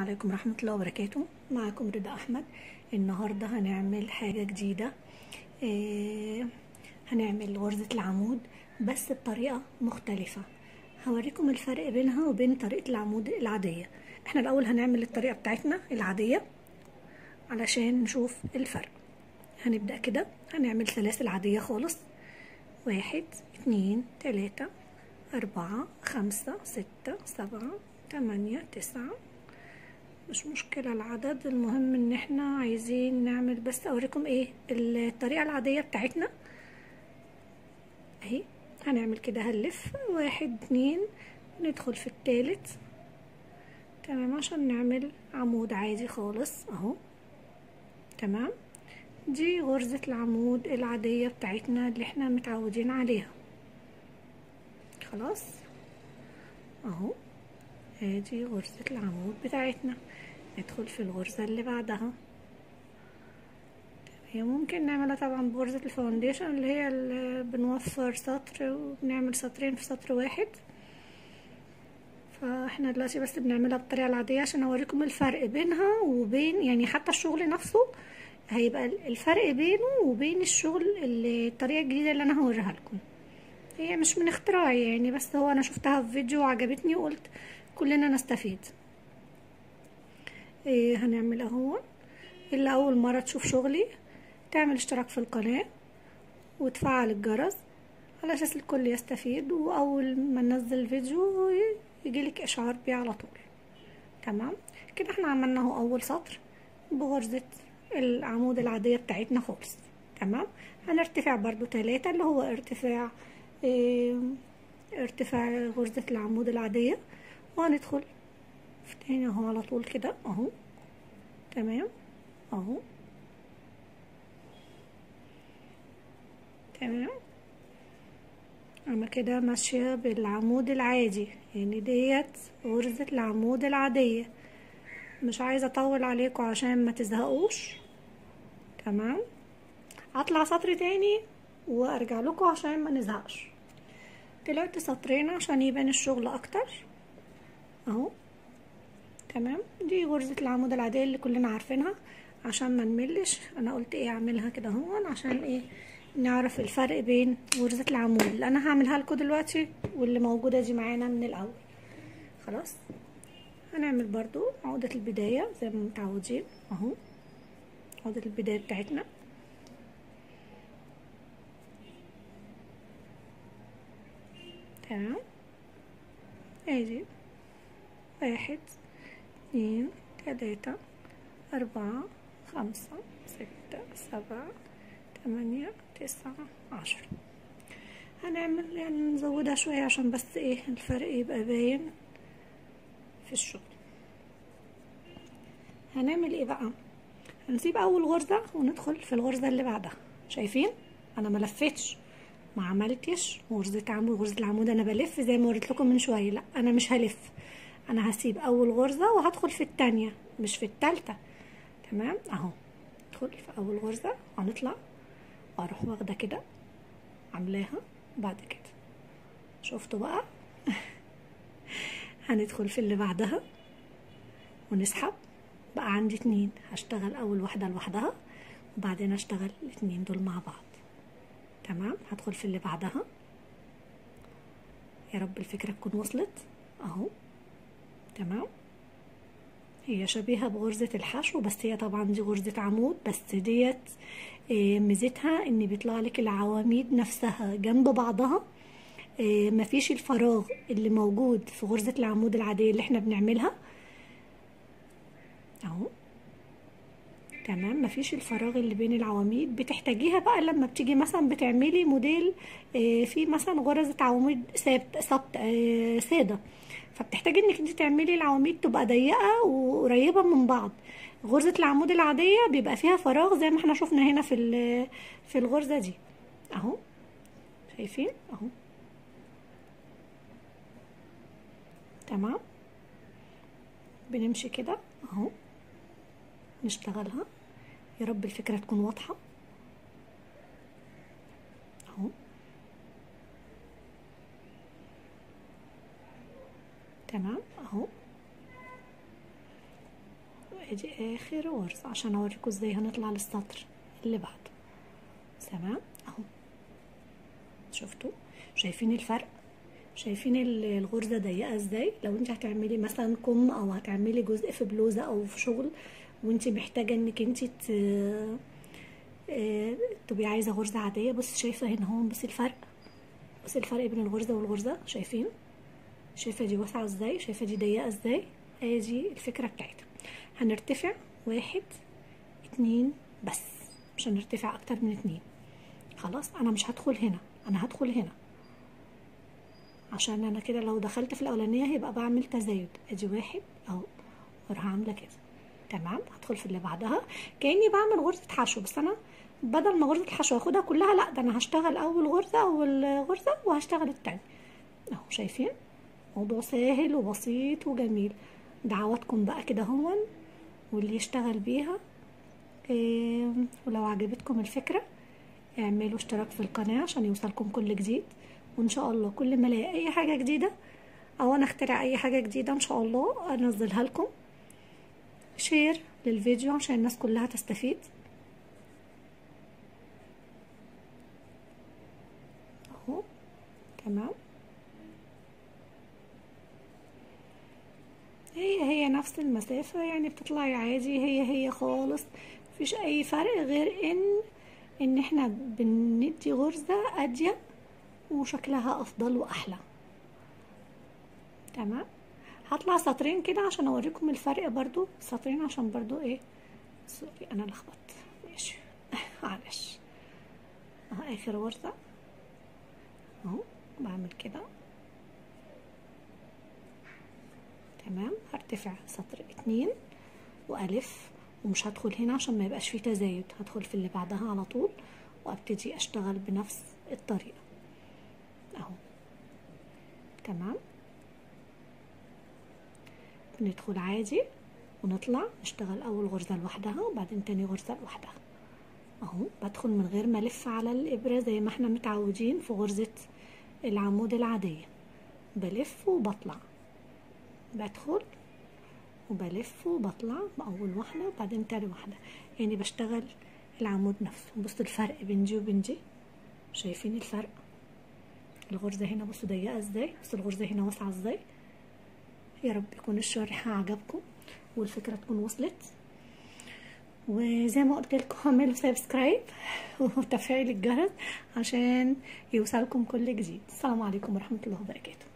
عليكم ورحمة الله وبركاته. معكم رضا أحمد. النهاردة هنعمل حاجة جديدة. آه، هنعمل غرزة العمود بس بطريقة مختلفة. هوريكم الفرق بينها وبين طريقة العمود العادية. إحنا الأول هنعمل الطريقة بتاعتنا العادية علشان نشوف الفرق. هنبدأ كده. هنعمل سلاسل عادية خالص. واحد اتنين تلاتة أربعة خمسة ستة سبعة تمانية تسعة مش مشكلة العدد المهم إن إحنا عايزين نعمل بس أوريكم إيه الطريقة العادية بتاعتنا. أهي هنعمل كده هنلف واحد اتنين ندخل في التالت. تمام عشان نعمل عمود عادي خالص أهو. تمام دي غرزة العمود العادية بتاعتنا اللي إحنا متعودين عليها. خلاص أهو. ادي غرزة العمود بتاعتنا. ندخل في الغرزة اللي بعدها. هي ممكن نعملها طبعا بغرزة الفاونديشن اللي هي اللي بنوفر سطر وبنعمل سطرين في سطر واحد. فاحنا دلوقتي بس بنعملها بالطريقة العادية عشان أوريكم الفرق بينها وبين يعني حتى الشغل نفسه هيبقى الفرق بينه وبين الشغل اللي الطريقة الجديدة اللي أنا هوريها لكم. هي مش من اختراعي يعني بس هو أنا شفتها في فيديو وعجبتني وقلت كلنا نستفيد. إيه هنعمل اهو. اللي أول مرة تشوف شغلي تعمل اشتراك في القناة وتفعل الجرس على أساس الكل يستفيد وأول ما ننزل فيديو يجيلك إشعار بيه على طول. تمام؟ كده إحنا عملنا أهو أول سطر بغرزة العمود العادية بتاعتنا خالص. تمام؟ هنرتفع برضو تلاتة اللي هو ارتفاع آه ارتفاع غرزة العمود العادية. وهندخل تاني اهو على طول كده اهو. تمام؟ اهو. تمام؟ أنا كده ماشية بالعمود العادي. يعني ديت غرزة العمود العادية. مش عايزة اطول عليكم عشان ما تزهقوش. تمام؟ هطلع سطر تاني وارجع لكم عشان ما نزهقش. طلعت سطرين عشان يبان الشغل أكتر. أهو. تمام. دي غرزة العمود العادية اللي كلنا عارفينها. عشان ما نملش أنا قلت إيه أعملها كده هون عشان إيه نعرف الفرق بين غرزة العمود. اللي أنا هعملها لكم دلوقتي واللي موجودة دي معانا من الأول. خلاص؟ هنعمل برضو عقدة البداية زي ما متعودين. أهو. عقدة البداية بتاعتنا. تمام. ادي واحد اتنين تلاتة أربعة خمسة ستة سبعة تمانية تسعة عشرة. هنعمل يعني نزودها شوية عشان بس إيه الفرق يبقى باين في الشغل. هنعمل إيه بقى؟ هنسيب أول غرزة وندخل في الغرزة اللي بعدها. شايفين؟ أنا ملفتش ما عملتش غرزة عمود. غرزة العمود أنا بلف زي ما وريت لكم من شوية. لا أنا مش هلف. أنا هسيب أول غرزة وهدخل في التانية مش في التالتة. تمام؟ أهو. ادخل في أول غرزة هنطلع. وأروح واخدة كده عاملاها. بعد كده. شفتوا بقى؟ هندخل في اللي بعدها ونسحب. بقى عندي اتنين. هشتغل أول واحدة لوحدها وبعدين أشتغل الاتنين دول مع بعض. تمام؟ هدخل في اللي بعدها. يا رب الفكرة تكون وصلت. أهو. تمام؟ هي شبيهة بغرزة الحشو بس هي طبعا دي غرزة عمود بس ديت ميزتها إن بيطلع لك العواميد نفسها جنب بعضها. مفيش الفراغ اللي موجود في غرزة العمود العادية اللي إحنا بنعملها. أهو. تمام مفيش الفراغ اللي بين العواميد. بتحتاجيها بقى لما بتيجي مثلا بتعملي موديل فيه مثلا غرزة عواميد ثابت ثابت سادة. فبتحتاجي انك انت تعملي العواميد تبقى ضيقة وقريبة من بعض. غرزة العمود العادية بيبقى فيها فراغ زي ما إحنا شفنا هنا في في الغرزة دي. اهو. شايفين؟ اهو. تمام. بنمشي كده. اهو. نشتغلها. يا رب الفكرة تكون واضحة اهو تمام؟ أهو. ادي آخر غرزة عشان أوريكم إزاي هنطلع للسطر اللي بعده. تمام؟ أهو. شفتوا؟ شايفين الفرق؟ شايفين الغرزة ضيقة إزاي؟ لو أنت هتعملي مثلا كم أو هتعملي جزء في بلوزة أو في شغل وأنت محتاجة إنك أنت ت... تبقي عايزة غرزة عادية بص شايفة هنا هون بصي الفرق. بصي الفرق بين الغرزة والغرزة شايفين؟ شايفة دي واسعة إزاي شايفة دي ضيقة إزاي ادي الفكرة بتاعتها. هنرتفع واحد اتنين بس مش هنرتفع أكتر من اتنين. خلاص أنا مش هدخل هنا أنا هدخل هنا. عشان أنا كده لو دخلت في الأولانية هيبقى بعمل تزايد. أدي واحد أهو وأروح عاملة كده. تمام هدخل في اللي بعدها. كأني بعمل غرزه حشو بس أنا بدل ما غرزه الحشو اخدها كلها لأ ده أنا هشتغل أول غرزه اول غرزه وهشتغل التاني. أهو شايفين؟ موضوع سهل وبسيط وجميل. دعواتكم بقى كده هون واللي يشتغل بيها ولو عجبتكم الفكرة اعملوا اشتراك في القناة عشان يوصلكم كل جديد. وإن شاء الله كل ما ألاقي أي حاجة جديدة أو أنا أخترع أي حاجة جديدة إن شاء الله أنزلها لكم. شير للفيديو عشان الناس كلها تستفيد. أهو. تمام. هي هي نفس المسافة يعني بتطلعي عادي هي هي خالص. مفيش أي فرق غير إن إن إحنا بندي غرزة اضيق وشكلها أفضل وأحلى. تمام؟ هطلع سطرين كده عشان أوريكم الفرق برضو. سطرين عشان برضو إيه؟ سوري أنا لخبطت. ماشي. معلش. آخر غرزة. أهو بعمل كده. تمام؟ هرتفع سطر اتنين وألف ومش هدخل هنا عشان ما يبقاش فيه تزايد. هدخل في اللي بعدها على طول وأبتدي أشتغل بنفس الطريقة. أهو. تمام؟ بندخل عادي ونطلع نشتغل أول غرزة لوحدها وبعدين تاني غرزة لوحدها. أهو. بدخل من غير ما ألف على الإبرة زي ما إحنا متعودين في غرزة العمود العادية. بلف وبطلع. بدخل وبلف وبطلع بأول واحدة وبعدين تاني واحدة. يعني بشتغل العمود نفسه. بصوا الفرق بين دي وبين دي شايفين الفرق؟ الغرزة هنا بصوا ضيقة إزاي؟ بصوا الغرزة هنا واسعة إزاي؟ يا رب يكون الشرح عجبكم والفكرة تكون وصلت. وزي ما قلت لكم اعملوا سبسكرايب وتفعيل الجرس عشان يوصلكم كل جديد. السلام عليكم ورحمة الله وبركاته.